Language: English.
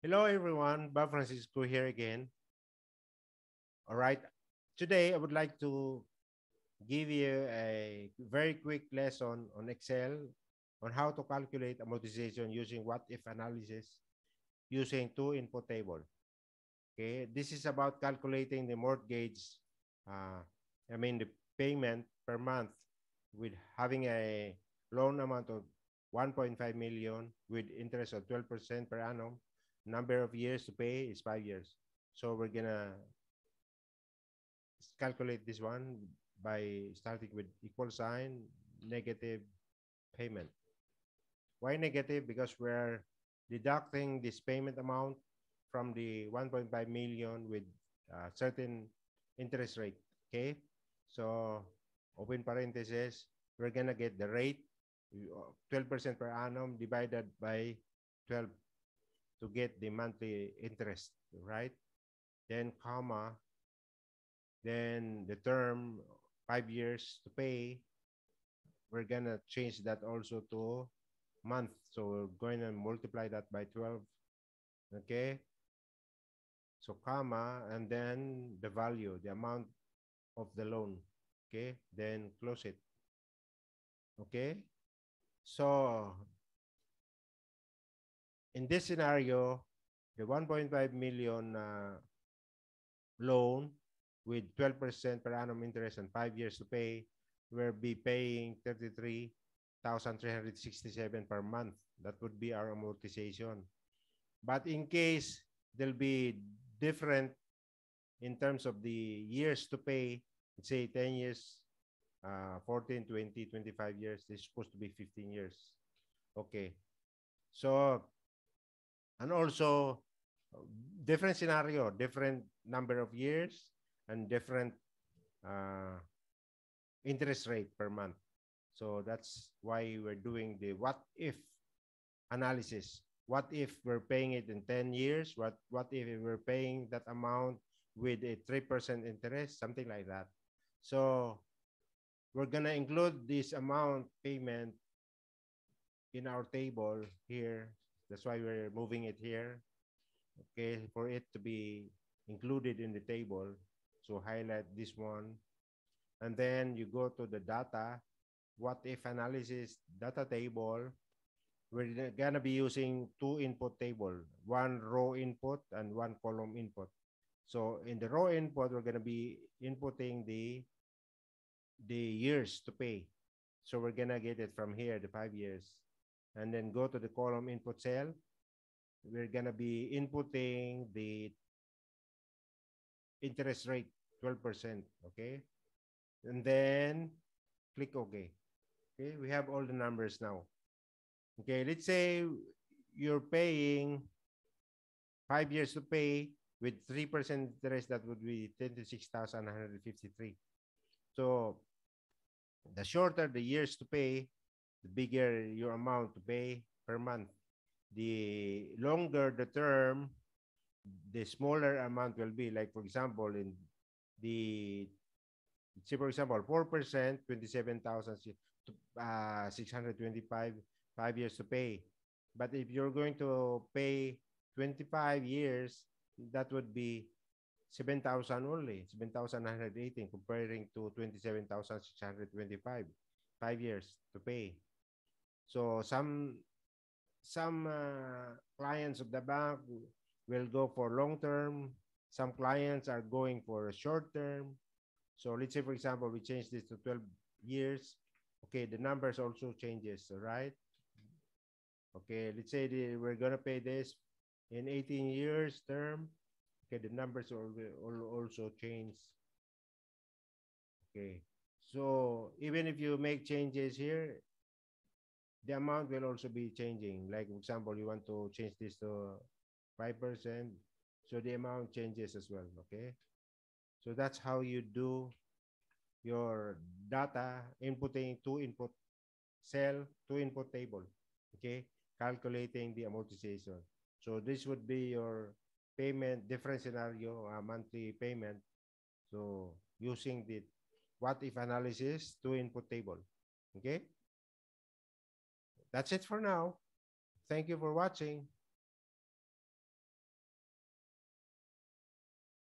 Hello, everyone. Bob Francisco here again. All right. Today, I would like to give you a very quick lesson on Excel on how to calculate amortization using what if analysis using two input table. Okay, this is about calculating the mortgage, uh, I mean the payment per month with having a loan amount of 1.5 million with interest of 12% per annum number of years to pay is five years. So we're gonna calculate this one by starting with equal sign, negative payment. Why negative? Because we're deducting this payment amount from the 1.5 million with a certain interest rate. Okay. So open parenthesis, we're gonna get the rate 12% per annum divided by 12 to get the monthly interest, right? Then comma, then the term five years to pay, we're gonna change that also to month. So we're going to multiply that by 12, okay? So comma, and then the value, the amount of the loan, okay? Then close it, okay? So in this scenario, the 1.5 million uh, loan with 12% per annum interest and five years to pay, we'll be paying 33,367 per month. That would be our amortization. But in case there'll be different in terms of the years to pay, say 10 years, uh, 14, 20, 25 years, it's supposed to be 15 years. Okay. So and also different scenario, different number of years, and different uh, interest rate per month. So that's why we're doing the what if analysis. What if we're paying it in 10 years? What, what if we're paying that amount with a 3% interest, something like that. So we're going to include this amount payment in our table here that's why we're moving it here. Okay, for it to be included in the table. So highlight this one. And then you go to the data, what if analysis data table. We're gonna be using two input table, one row input and one column input. So in the row input, we're gonna be inputting the the years to pay. So we're gonna get it from here, the five years and then go to the column input cell. We're going to be inputting the interest rate, 12%, okay? And then click OK. Okay, we have all the numbers now. Okay, let's say you're paying five years to pay with 3% interest, that would be 26,153. So the shorter the years to pay, the bigger your amount to pay per month. The longer the term, the smaller amount will be. Like, for example, in the, say, for example, 4%, 27,625, uh, five years to pay. But if you're going to pay 25 years, that would be 7,000 only, 7,918 comparing to 27,625, five years to pay. So some some uh, clients of the bank will go for long term. Some clients are going for a short term. So let's say, for example, we change this to 12 years. Okay, the numbers also changes, right? Okay, let's say we're gonna pay this in 18 years term. Okay, the numbers will, will also change. Okay, so even if you make changes here, the amount will also be changing. Like, for example, you want to change this to 5%. So the amount changes as well, okay? So that's how you do your data inputting two input cell, two input table, okay? Calculating the amortization. So this would be your payment, different scenario, uh, monthly payment. So using the what if analysis, two input table, okay? That's it for now. Thank you for watching.